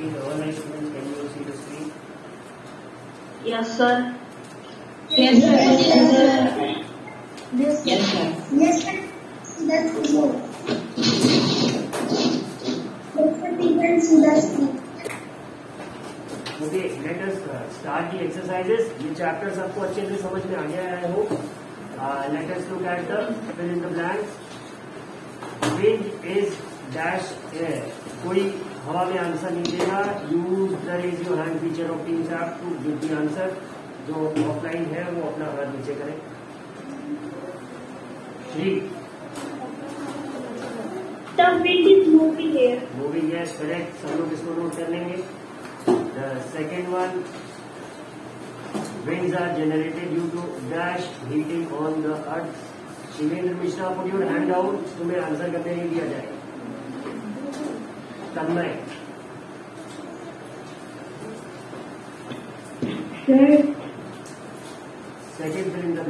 screen. All my students, can you see the screen? Yes, sir. Yes, sir. Yes, sir. Yes, Yes, sir. Yes, sir. That's good. Yes, sir. We can see the. Okay, let us uh, start the exercises. ये chapter सबको अच्छे से समझ में आ गया है I hope let us look at the fill in the blanks wind is dash air कोई हवा में आंसर नहीं देगा use the raise your hand feature of team app to give the answer जो ऑफलाइन है वो अपना हाथ नीचे करें। ठीक। The wind is moving here. Moving है करेक्ट सब लोग इसको नोट कर लेंगे। The second one winds are generated due to dash heating on the earth Shivendra Mishra put your hand out तुम्हें आंसर करने नहीं दिया जाएगा। Tanmay Sir. Second fill in the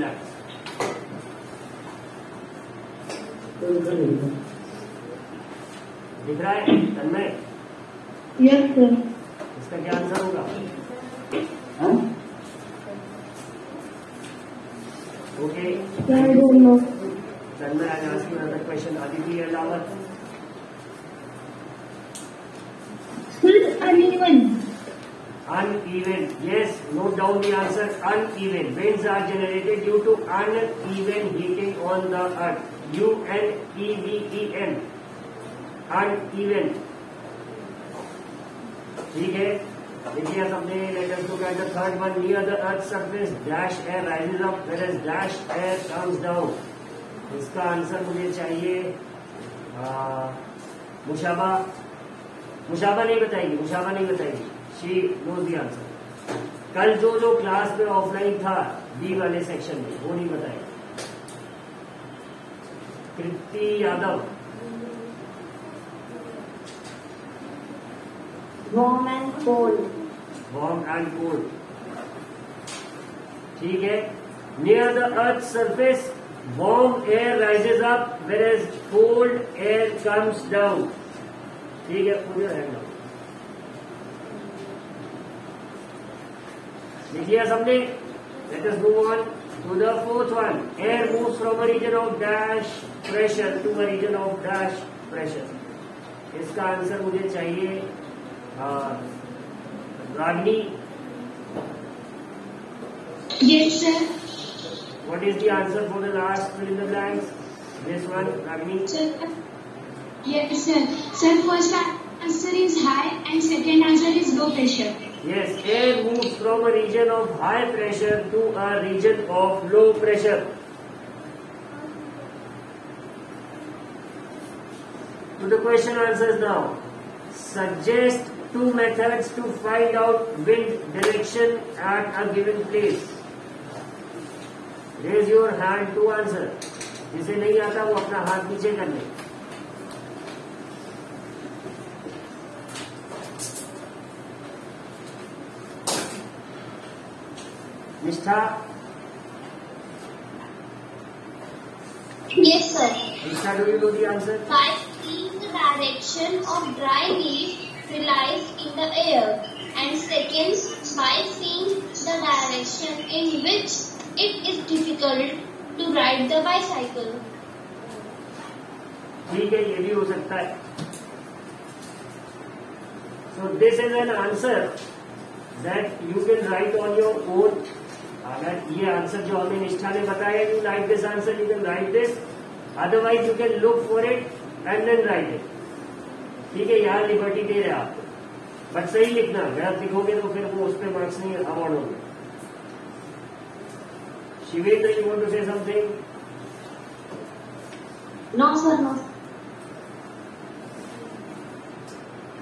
दिख रहा है तन्मय Yes, sir. इसका क्या आंसर होगा ओके know. तन्मय आज another question Aditya Alawat Sir, uneven. Uneven. Yes, note down the answer. Uneven. Winds are generated due to uneven heating on the earth. U N E V E N. Uneven. ठीक है देखिए सबने later get the third one near the earth surface dash air rises up whereas dash air comes down इसका answer मुझे चाहिए मुशाबा मुशाबा नहीं बताएगी मुशाबा नहीं बताएगी। शी नोज़ दी आंसर कल जो जो क्लास में ऑफलाइन था बी वाले सेक्शन में वो नहीं बताएगी। Kriti Yadav. Warm and cold. Warm and cold ठीक है। Near the earth surface warm air rises up whereas cold air comes down ठीक है पूरे डाउन लिखिए सबने let us move on to the fourth one air moves from a region of dash pressure to a region of dash pressure इसका answer मुझे चाहिए Ragini Yes, sir. What is the answer for the last fill in the blanks? This one, Ragini. Sir. Yes, sir. Sir, first answer is high and second answer is low pressure. Yes, air moves from a region of high pressure to a region of low pressure. To the question answers now. Suggest two methods to find out wind direction at a given place. Raise your hand to answer. जिसे नहीं आता वो अपना हाथ नीचे कर ले Nishtha Yes, sir. Nishtha do you know the answer By seeing the direction of dry leaf relies in the air, and second, by seeing the direction in which it is difficult to ride the bicycle. ठीक है ये भी हो सकता है so this is an answer that you can write on your own अगर ये answer जो हमें निष्ठा ने बताया you like this answer you can write this otherwise you can look for it and then write it ठीक है यहाँ liberty दे रहे आपको। बट सही लिखना गलत लिखोगे तो फिर वो उस पर मार्क्स नहीं अवार्ड होंगे। Shivendra you want to say something No, sir, no.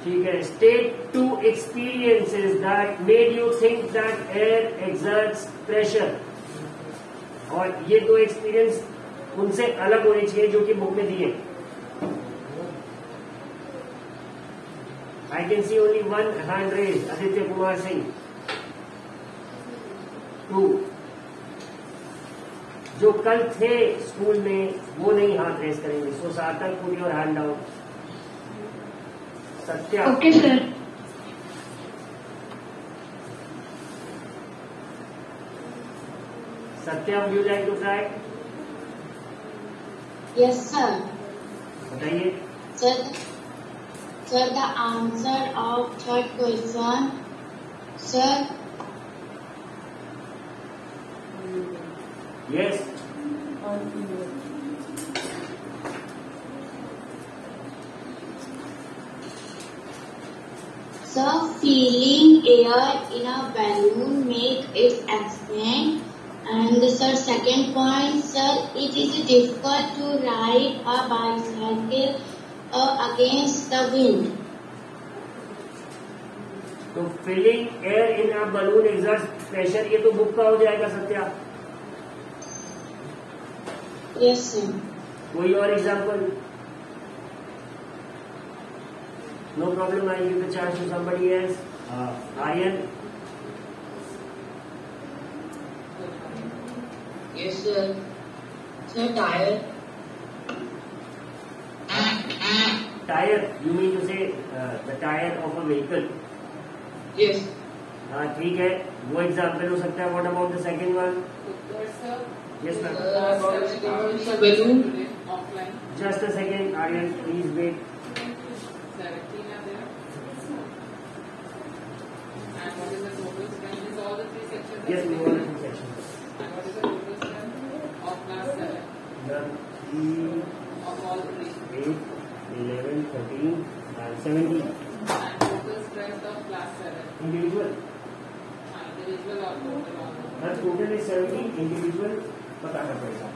ठीक है? State two experiences that made you think that air exerts pressure और ये दो एक्सपीरियंस उनसे अलग होने चाहिए जो कि बुक में दिए। I can see only one hand raise Aditya Kumar Singh too जो कल थे स्कूल में, वो नहीं हाथ रेस करेंगे। So Sarthak put your hand out Satya. Okay sir. Satya you like to try yes sir बताइए। Sir sir the answer of third question sir yes sir, feeling air in a balloon make it expand. And sir, second point, sir, it is difficult to ride a bicycle uh, against the wind. तो filling air in a balloon exert pressure ये तो book का हो जाएगा Satya yes Yes, sir. कोई और example no problem I give the chance to somebody else Aryan Yes, sir. Sir, tire. Tyre you mean to say the tyre of a vehicle Yes. हाँ ठीक है. वो एग्ज़ाम्पल हो सकता है. What about the second one yes ma'am Uh. Just a second Aryan please wait Seventeen are there. And what is the total strength? Is all the three sections? Yes are we want taken? And what is the total strength of class seven? One three Of all three. Eight eleven thirteen and seventeen And total strength of class seven. Individual And individual or total all. हर total is seventeen individual बताना पड़ेगा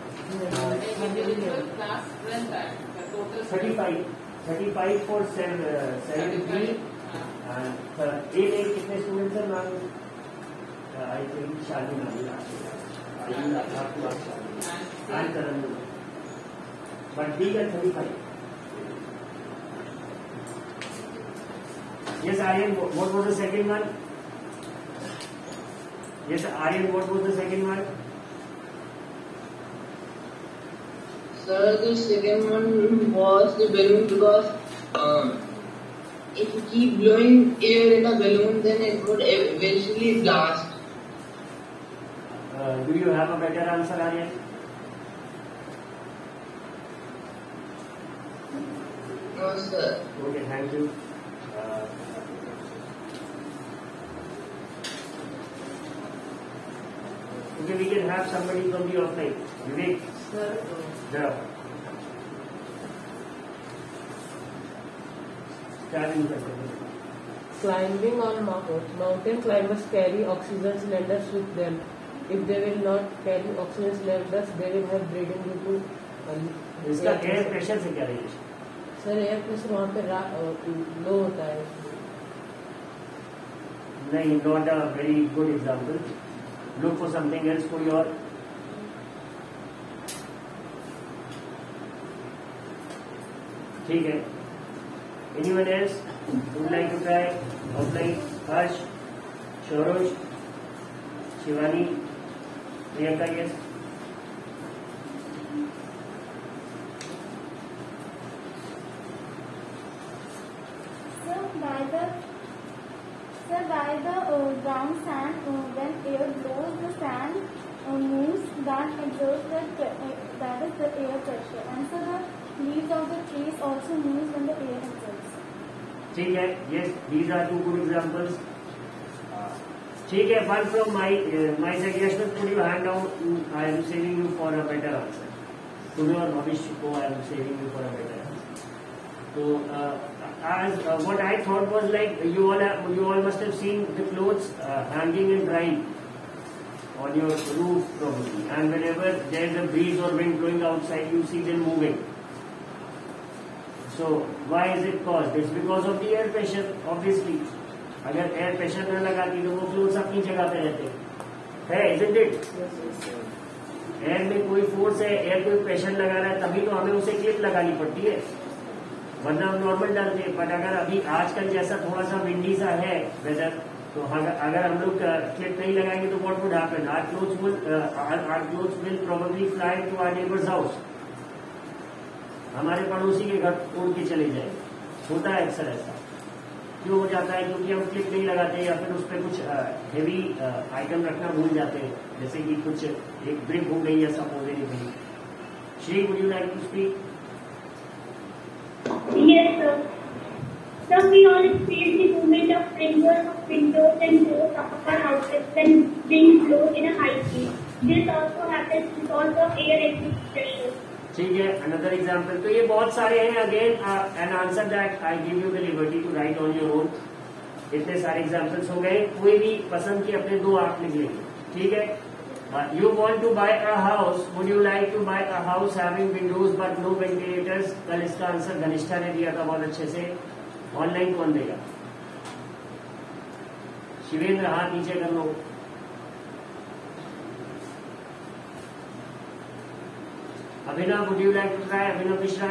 Individual class strength and the total thirty. Five thirty five for seven three 35. हाँ. And एक एक कितने students हैं ma'am I think शादी करण बट डी है thirty five Aryan, what what was the second one? Yes, Aryan, what was the second one? Sir, the second one was the balloon because um, if you keep blowing air in a balloon, then it would eventually blast. Uh, do you have a better answer, Aryan? No, sir. Okay, thank you. Uh, okay, we can have somebody from the offline. Vivek, Sir, there. Start climbing on mou- mountain climbers carry oxygen cylinders with them. If they will not carry oxygen cylinders, they will have breathing due to um, इसका air air pressure. Pressure से क्या relation sir air pressure वहाँ पे low होता है नहीं not a very good example look for something else कोई और ठीक है anyone else would like to try offline Harsh Harsh, Shivani Priyanka yes So by the so by the uh, ground sand, uh, when air blows, the sand uh, moves that exerts the pre- uh, that is the air pressure, and so the leaves of the trees also moves when the air exerts. ठीक है ये these are two good examples ठीक है for from my my suggestion to you hand out I am saving you for a better answer to तुम्हें और भविष्य को I am saving you for a better तो as what I thought was like you all you all must have seen the clothes hanging and drying on your roof problem and whenever there is a breeze और wind growing outside you see then moving So why is it caused? It's because of the air pressure, obviously. अगर air pressure न लगाती तो वो clothes अपनी जगह पे रहते है। इजंट इट एयर में कोई फोर्स है एयर कोई प्रेशर लगा रहा है तभी तो हमें उसे क्लिप लगानी पड़ती है। वरना हम नॉर्मल डालते हैं। बट अगर अभी आजकल जैसा थोड़ा सा विंडी सा है वेदर तो अगर हम लोग क्लिप नहीं लगाएँगे तो what would happen our clothes will our clothes will probably fly to our neighbours house हमारे पड़ोसी के घर उड़ के चले जाएँगे होता है अक्सर ऐसा क्यों हो जाता है क्योंकि हम क्लिप नहीं लगाते या फिर उस पर कुछ हेवी आइटम रखना भूल जाते हैं जैसे कि कुछ एक ब्रिक हो गई या suppose anything Shri would you like to speak Yes, we all experience the movement of fingers of windows and doors of our houses when wind blows in a high speed. This also happens because of air exit pressure. ठीक है another example तो ये बहुत सारे हैं. Again an answer that I give you the liberty to write on your own इतने सारे examples हो गए. कोई भी पसंद की अपने दो आप लिख लेंगे ठीक है? You want to buy a house would you like to buy a house having windows but no ventilators कल इसका आंसर घनिष्ठा ने दिया था बहुत अच्छे से. ऑनलाइन कौन देगा? शिवेंद्र, हाथ नीचे कर लो. Abhinav would you like to try Abhinav Mishra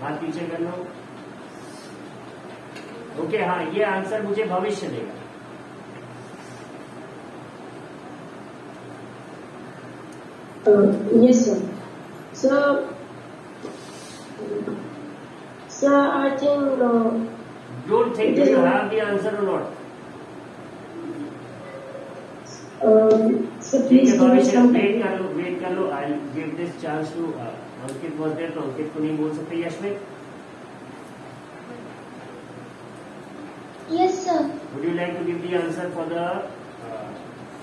बात पीछे कर लो। ओके हाँ ये आंसर मुझे भविष्य देगा। Uh, yes, sir. Sir, sir, I think uh, don't think you have the answer और not sir, ठीक please है give me भविष्य some. वेट कर लो वेट कर लो I give this chance to Ankit was there तो अंकित को नहीं बोल सकते Yashmit Yes, sir. Would you like to give the answer for the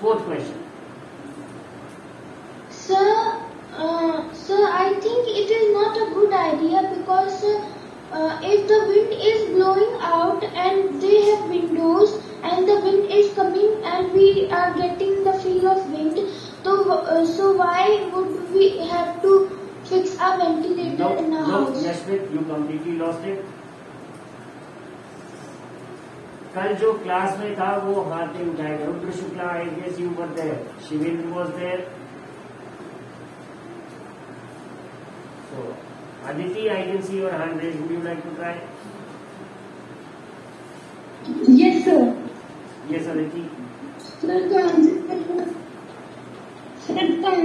fourth question Sir, uh, sir, I think it is not a good idea because uh, if the wind is blowing out and they have windows and the wind is coming and we are getting so uh, why would we have to fix a ventilator No, in a no, house? Yashmit, you completely lost it. कल जो class में था वो हाथ नहीं उठाएगा Rudra Shukla I guess you were there Shivendra was there so Aditi I can see your hand raise would you like to try Yes, sir. Yes Aditi Sir, the answer First No,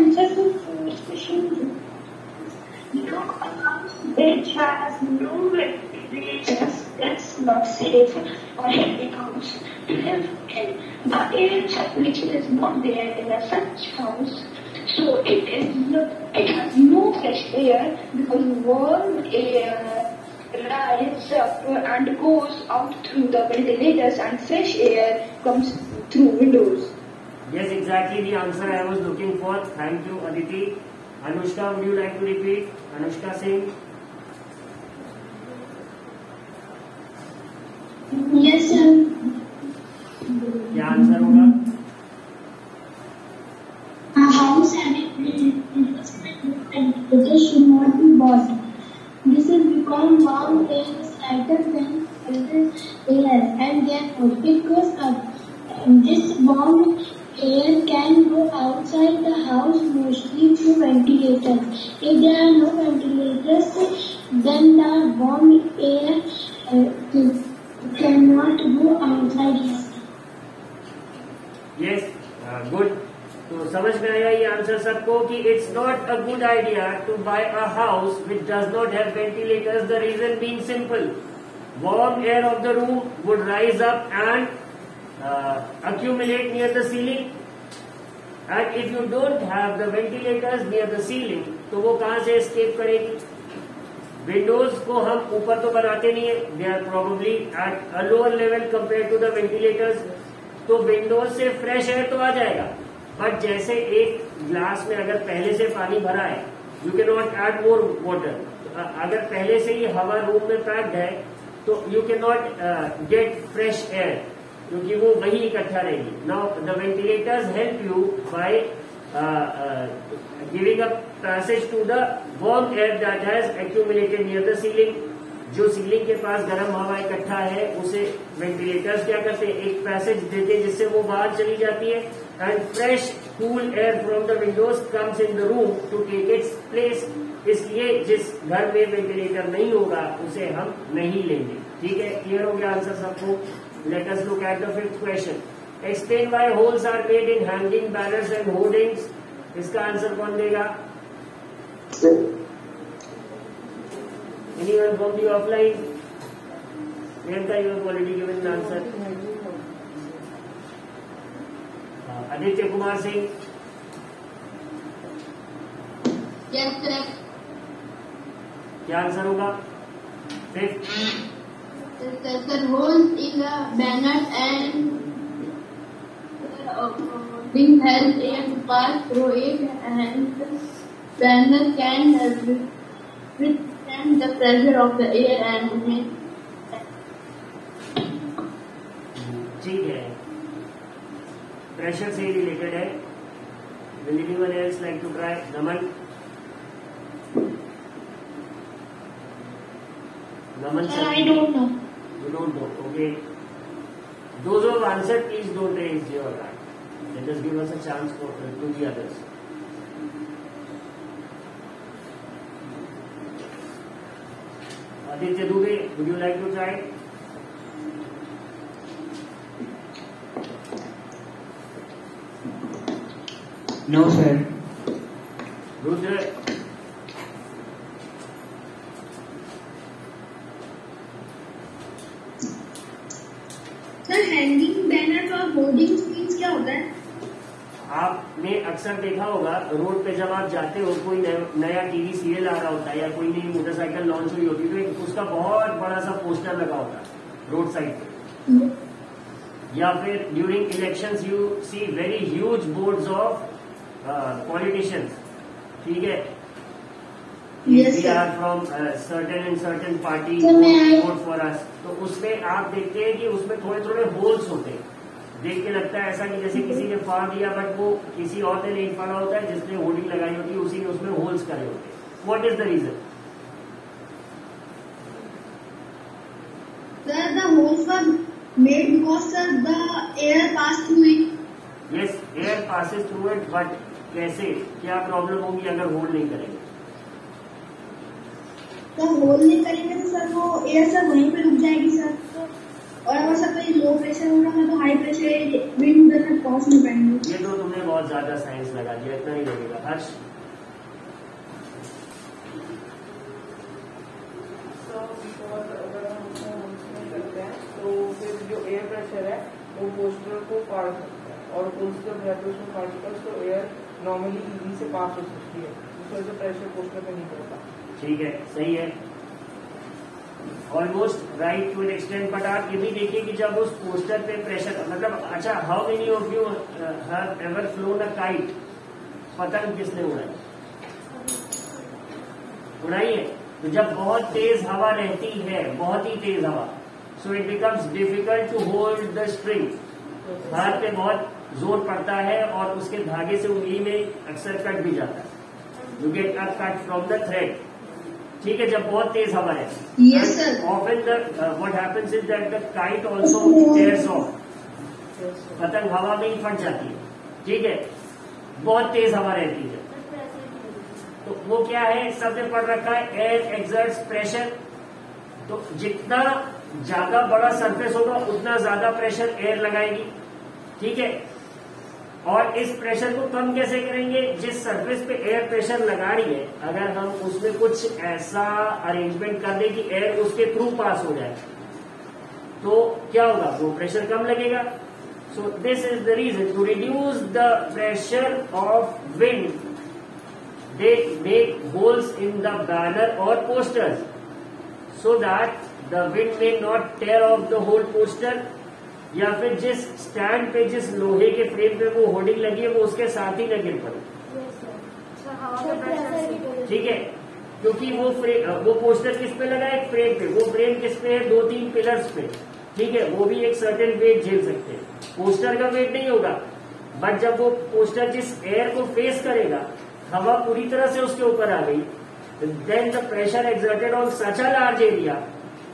which has no ventilators, that's not safe for heavy house to live in. The air circulation is not there in a such house, so it is not, it has no fresh air because warm air rises up and goes out through the ventilators and fresh air comes through windows. Yes, exactly the answer I was looking for. Thank you, Aditi. Anushka, would you like to repeat? Anushka Singh. Yes, sir. क्या answer होगा A house having windows and ventilators should not be bought. This is because warm air is lighter than colder air and therefore it goes outside the house mostly through ventilators. If there are no ventilators, then the warm air uh, cannot go outside. Yes good तो समझ में आया ये answer सबको कि it's not a good idea to buy a house which does not have ventilators the reason being simple warm air of the room would rise up and uh, accumulate near the ceiling and if you don't have the ventilators near the ceiling तो वो कहाँ से escape करेगी? Windows को हम ऊपर तो बनाते नहीं है। They are probably at a lower level compare to the ventilators तो विंडोज़ से फ्रेश एयर तो आ जाएगा। बट जैसे एक ग्लास में अगर पहले से पानी भरा है you can not add more water अगर पहले से ही हवा रूम में पैक्ड है तो you can not get fresh air क्योंकि वो वही इकट्ठा रहेगी। Now the ventilators help you by giving a passage to the warm air that has accumulated near the ceiling. जो सीलिंग के पास गर्म हवा इकट्ठा है, उसे वेंटिलेटर्स क्या करते हैं? एक पैसेज देते हैं जिससे वो बाहर चली जाती है। And fresh cool air from the windows comes in the room to take its place इसलिए जिस घर में वेंटिलेटर नहीं होगा, उसे हम नहीं लेंगे। ठीक है? क्लियर हो गया आंसर सबको? Let us look at the fifth question explain why holes are made in hanging banners and hoardings इसका आंसर कौन देगा Anyone from the offline? Priyanka, you have already given the answer. Uh, Aditya Kumar Singh, Yes, correct. क्या answer होगा fifth sir. The holes in the banner and uh, being help air to pass through it and banner can uh, withstand the pressure of the air and ठीक है pressure से related है will anyone else like to try Naman Naman Sir, I don't know. Don't know, okay. Those who have answered, please don't raise your hand. Let us give us a chance for uh, to the others. Aditya Dubey, would you like to try? No, sir. Rudra, sir hanging banner और hoarding screen क्या होता है आपने अक्सर देखा होगा road पे जाते हो कोई नया- टीवी सीरियल आ रहा होता है या कोई नई मोटरसाइकिल लॉन्च हुई होती है तो उसका बहुत बड़ा सा पोस्टर लगा होता है रोड साइड पे। या फिर during election you see very huge board of politicians ठीक है? From certain and certain party vote for us तो उसमें आप देखते हैं कि उसमें थोड़े थोड़े होल्स होते हैं। देख के लगता है ऐसा कि जैसे किसी ने फाड़ दिया बट वो किसी और ने नहीं फाड़ा होता है जिसने होर्डिंग लगाई होती है उसी ने उसमें होल्स करे होते हैं। What is the reason because sir the air pass through it yes air passes through it but कैसे? क्या प्रॉब्लम होगी अगर होल्ड नहीं करेंगे? तो होल्ड नहीं करेंगे तो सर वो एयर सर वहीं पे रुक जाएगी सर और अगर कोई लो प्रेशर हो रहा है तो हाई प्रेशर विंड उधर तक पहुँच नहीं पाएँगे। ये तो तुमने बहुत ज़्यादा साइंस लगा दिया इतना ही लगेगा हर्ष। अगर हम उसमें उसमें करते हैं तो फिर जो एयर प्रेशर है वो पोस्टर को फाड़ सकता है। और पोस्टर तो पार्टिकल्स तो एयर नॉर्मली इजी से पास हो सकती है। वजह से प्रेशर पोस्टर पे नहीं पड़ता ठीक है सही है। Almost right to an extent but आप ये भी देखिए कि जब उस पोस्टर पे प्रेशर मतलब अच्छा how many of you ever flown a kite पतंग किसने उड़ाई? उड़ाई है। तो जब बहुत तेज हवा रहती है, बहुत ही तेज हवा so it becomes difficult to hold the string हाथ पे बहुत ज़ोर पड़ता है और उसके धागे से उंगली में अक्सर कट भी जाता है। You get a cut from the thread ठीक है जब बहुत तेज हवा है। Yes, sir. Often the what happens is that the kite also tears off पतंग हवा में ही फट जाती है। ठीक है? बहुत तेज हवा रहती है। तो वो क्या है? सबने पढ़ रखा है एयर एक्सर्ट्स प्रेशर तो जितना ज़्यादा बड़ा सरफेस होगा उतना ज़्यादा प्रेशर एयर लगाएगी। ठीक है? और इस प्रेशर को कम कैसे करेंगे? जिस सरफेस पे एयर प्रेशर लगा रही है, अगर हम उसमें कुछ ऐसा अरेंजमेंट कर दें कि एयर उसके थ्रू पास हो जाए तो क्या होगा? वो प्रेशर कम लगेगा। So this is the reason to reduce the pressure of wind they make holes in the banner और posters so that the wind may not tear off the whole poster. या फिर जिस स्टैंड पे जिस लोहे के फ्रेम पे वो होर्डिंग लगी है वो उसके साथ ही न गिर पड़े ठीक है? क्योंकि वो फ्रेम वो पोस्टर किस पे लगा है? एक फ्रेम पे। वो फ्रेम किस पे है? दो तीन पिलर्स पे। ठीक है? वो भी एक सर्टेन वेट झेल सकते हैं। पोस्टर का वेट नहीं होगा। बट जब वो पोस्टर जिस एयर को फेस करेगा हवा पूरी तरह से उसके ऊपर आ गई then the pressure exerted on such a large area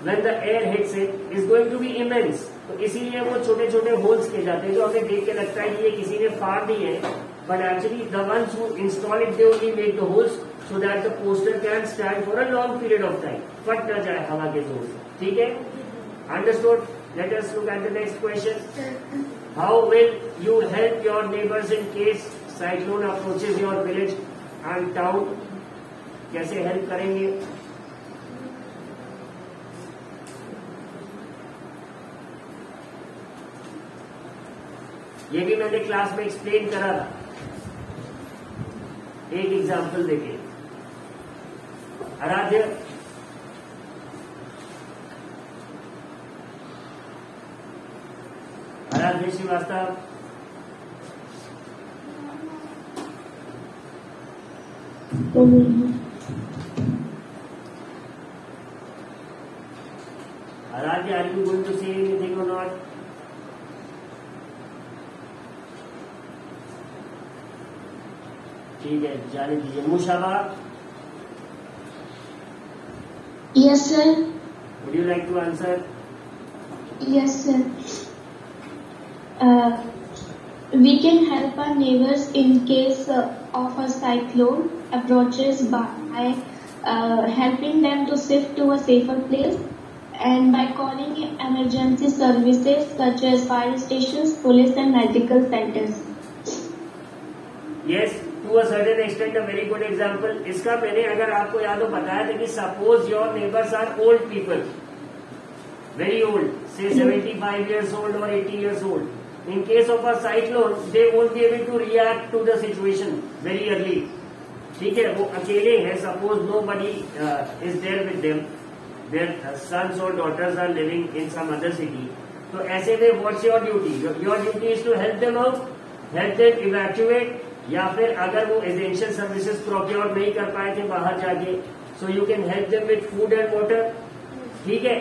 when the air hits it is going to be immense. तो इसीलिए वो छोटे छोटे होल्स किए जाते हैं जो हमें देख के लगता है कि ये किसी ने फाड़ दी है। But actually the ones who install it they only make the holes so that the poster can stand for a long period of time फट न जाए हवा के ज़ोर से। ठीक है? Understood let us look at the next question how will you help your neighbours in case cyclone approaches your village and town कैसे हेल्प करेंगे? ये भी मैंने क्लास में एक्सप्लेन करा था। एक एग्ज़ाम्पल देखे। आराध्य। आराध्य श्रीवास्तव। आराध्य आर यू गोइंग टू से ठीक है जाने दीजिए मुशाबा Yes, sir. would you like to answer Yes, sir. Uh, we can help our neighbors in case uh, of a cyclone approaches by uh, helping them to shift to a safer place and by calling emergency services such as fire stations, police and medical centers. yes to tours certain extent a very good example इसका मैंने अगर आपको याद हो, बताया था कि suppose your neighbours are old people very old say seventy five years old और eighty years old in case of alone they won't be able to react to the situation very early ठीक है? वो अकेले हैं. Suppose nobody is there with them their sons और daughters are living in some other city तो ऐसे में what's your duty your duty is to help them out help them evacuate या फिर अगर वो एसेंशियल सर्विसेज़ प्रोक्योर नहीं कर पाए थे बाहर जाके so you can help them with food and water ठीक है?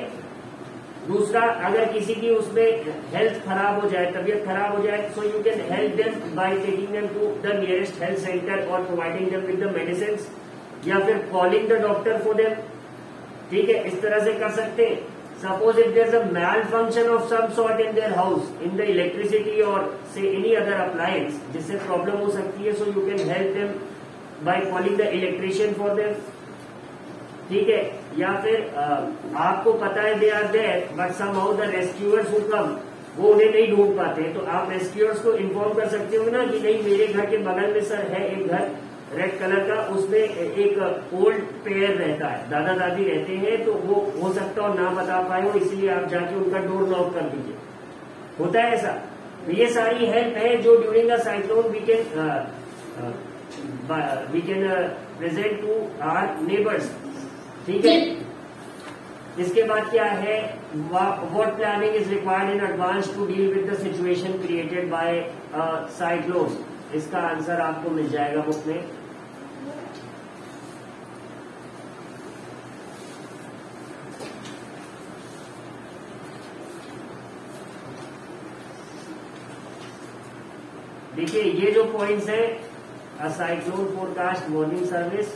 दूसरा, अगर किसी की उसमें हेल्थ खराब हो जाए, तबीयत खराब हो जाए so you can help them by taking them to the nearest health centre और providing them with the medicine या फिर calling the doctor for them ठीक है? इस तरह से कर सकते हैं। If there a malfunction of some sort in their house in the electricity और से एनी अदर अप्लायंस जिससे प्रॉब्लम हो सकती है so you can help them by calling the electrician for them ठीक है? या फिर अ, आपको पता है they are there but somehow the rescuers who come वो उन्हें नहीं ढूंढ पाते तो आप रेस्क्यूअर्स को इन्फॉर्म कर सकते हो ना कि नहीं मेरे घर के बगल में सर है एक घर रेड कलर का उसमें एक ओल्ड पेयर रहता है। दादा दादी रहते हैं तो वो हो सकता हो ना बता पाए हो इसलिए आप जाके उनका डोर लॉक कर दीजिए। होता है ऐसा? तो ये सारी हेल्प है जो during a cyclone we can we can present to our neighbours ठीक है? इसके बाद क्या है? What planning is required in advance to deal with the situation created by cyclone इसका आंसर आपको मिल जाएगा बुक में। देखिए, ये जो पॉइंट्स है साइक्लोन फोरकास्ट वार्निंग सर्विस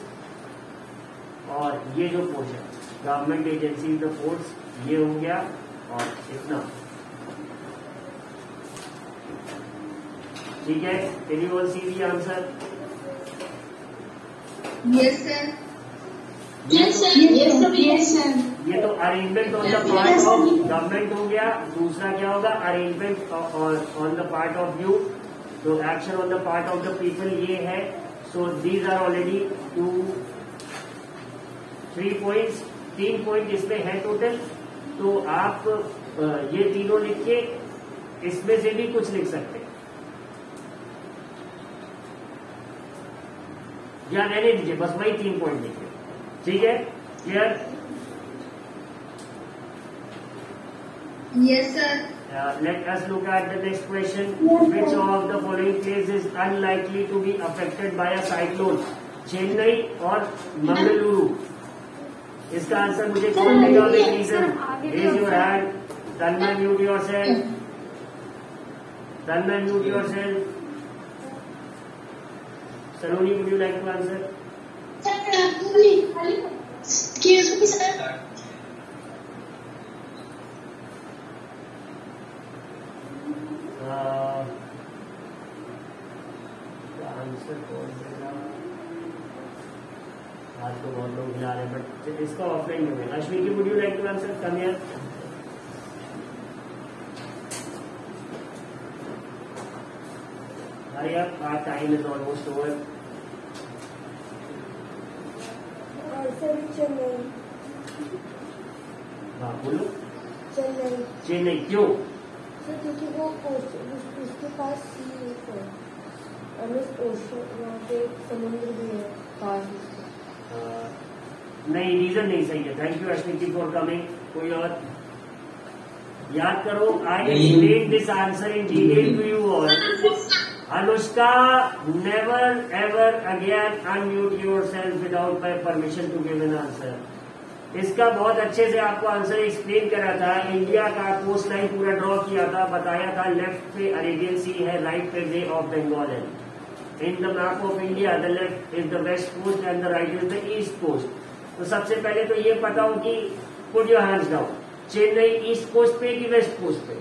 और ये जो portion government agency the force ये हो गया, और इतना। ठीक है? You all see the answer Yes, sir. Yes, sir. Yes, sir. Yes, sir. ये तो arrangement on the part of government हो गया दूसरा क्या होगा arrangement on the part of you तो action on the part of the people ये है so these are already two three points तीन पॉइंट इसमें है टोटल तो आप ये तीनों लिख के इसमें से भी कुछ लिख सकते हैं या रहने दीजिए बस वही तीन पॉइंट लिखिए ठीक है? Clear yes sir let us look at the next question which of the following place is unlikely to be affected by a cyclone Chennai और मंगलुरु इसका आंसर मुझे रीजन इज़ योर हैंड तन्ना न्यू ड्योर सेल तन्ना न्यू Saloni would you like to answer Excuse me, sir. कौन देगा आज तो बहुत लोग हिला रहे हैं बट इसका ऑफलाइन में होगा अश्विन की would you like to answer come here Up, our time is almost over. Answer is Chennai. हाँ बोलो Chennai. चेन्नई क्यों क्योंकि वो उसके पास सी है और उस ओशन वहाँ पे समुद्र भी है पास Uh, नहीं रीजन नहीं सही है thank you Ashwini for coming कोई और याद करो आई। Explain this answer in detail to you all Anushka never ever again unmute yourself without my permission to give an answer इसका बहुत अच्छे से आपको आंसर एक्सप्लेन करा था। इंडिया का कोस्ट लाइन पूरा ड्रॉ किया था बताया था लेफ़्ट पे अरेबियन सी है राइट पे बे ऑफ़ बंगाल है। In the map of India the left is the west coast and the right is the east coast तो सबसे पहले तो ये पता हो कि put your hands down Chennai east coast पे कि वेस्ट कोस्ट पे?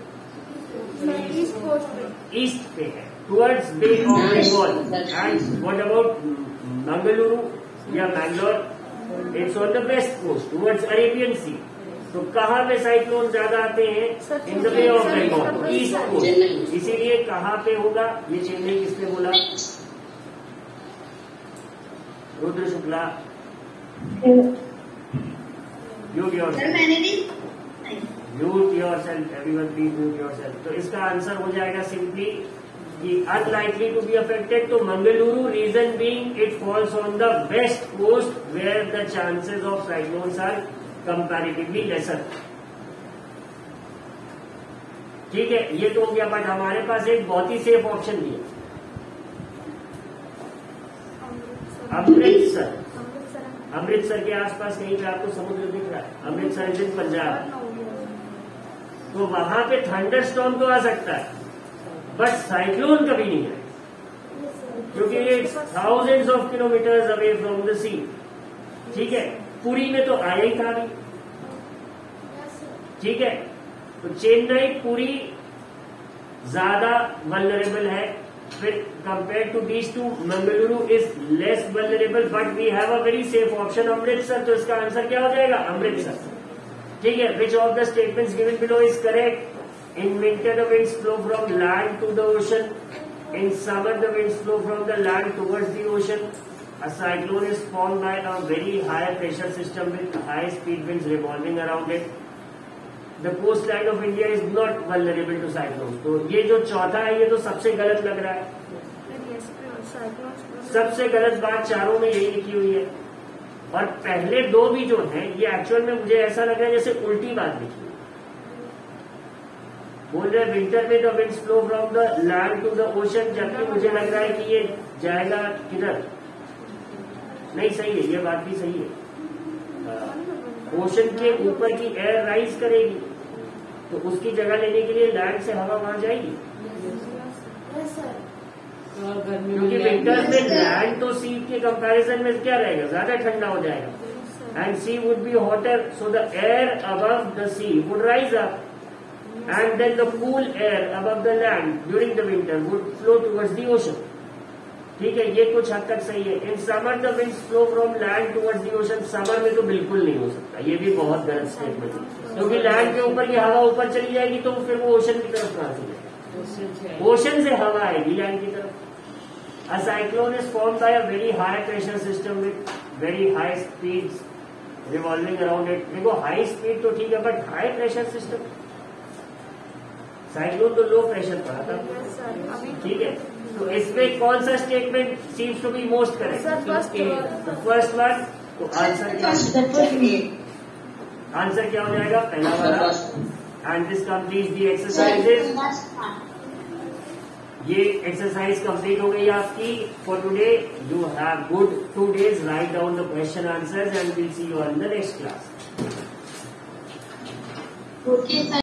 ईस्ट कोस्ट पे। ईस्ट पे है। Towards bay of Bengal and what about Mangaluru या Mangalore it's on the west coast towards Arabian sea तो कहाँ पे साइक्लोन ज़्यादा आते हैं? In the bay of Bengal east coast इसीलिए कहाँ पे होगा? ये चेन्नई किसने बोला? Rudra Shukla. Mute your mute yourself everyone please mute yourself तो इसका आंसर हो जाएगा सिंपली कि अनलाइकली टू बी अफेक्टेड तो Mangaluru reason being it falls on the west coast where the chances of cyclones are comparatively lesser ठीक है, ये तो हो गया बट हमारे पास एक बहुत ही सेफ़ ऑप्शन भी है। अमृतसर। अमृतसर के आसपास कहीं पे आपको समुद्र दिख रहा है? Amritsar is in Punjab. तो वहाँ पे थंडर स्टॉर्म तो आ सकता है। बट साइक्लोन कभी नहीं है। क्योंकि ये thousands of kilometres away from the sea ठीक है? पुरी में तो आया ही था अभी। ठीक है? तो चेन्नई, पुरी ज़्यादा वल्नरेबल है। फिर compare to beach to Mangaluru is less vulnerable but we have a very safe option Amritsar. तो इसका आंसर क्या हो जाएगा? अमृतसर। ठीक है? Which of the statements given below is correct in winter the winds flow from land to the ocean in summer the winds flow from the land towards the ocean a cyclone is formed by a very high pressure system with high speed winds revolving around it the coastline of india is not vulnerable to cyclones तो ये जो चौथा है ये तो सबसे गलत लग रहा है सबसे गलत बात चारों में यही लिखी हुई है और पहले दो भी जो हैं ये एक्चुअल में मुझे ऐसा लग रहा है जैसे उल्टी बात लिखी है। बोल रहे विंटर में the winds flow from the land to the ocean जबकि मुझे लग रहा है कि ये जाएगा किधर? नहीं सही है ये बात भी सही है। ओशन के ऊपर की एयर राइज करेगी तो उसकी जगह लेने के लिए लैंड से हवा वहाँ जाएगी? और क्योंकि विंटर में लैंड तो सी के कंपैरिजन में क्या रहेगा? ज़्यादा ठंडा हो जाएगा। And sea would be hotter so the air above the sea would rise up and then the cool air above the land during the winter would flow towards the ocean. ठीक है ये कुछ हद तक सही है। In summer the wind flow from land towards the ocean summer में तो बिल्कुल नहीं हो सकता। ये भी बहुत गलत स्टेटमेंट है। क्योंकि लैंड के ऊपर की हवा ऊपर चली जाएगी तो फिर वो ओशन की तरफ़ कहा जाएगी ओशन से हवा आएगी लैंड की तरफ़। A cyclone is form by a very high pressure system with very high speed revolving around it देखो हाई स्पीड तो ठीक है but high pressure system cyclone तो लो प्रेशर पर था ठीक है? तो इसमें कौन सा statement seems to be most correct first one तो आंसर क्या आंसर क्या हो जाएगा? पहला वाला। And this complete the exercises ये एक्सरसाइज कंप्लीट हो गई आपकी for today you have good two days write down the question answers and will see you in the next class okay sir